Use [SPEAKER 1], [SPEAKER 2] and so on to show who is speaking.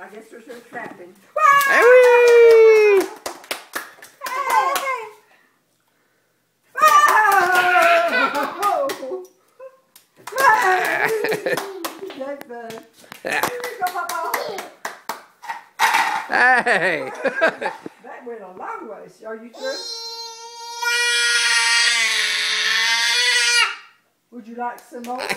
[SPEAKER 1] I guess there's no trapping.
[SPEAKER 2] Hey! Hey!
[SPEAKER 1] That went a long way. Are you through? Would you like some more?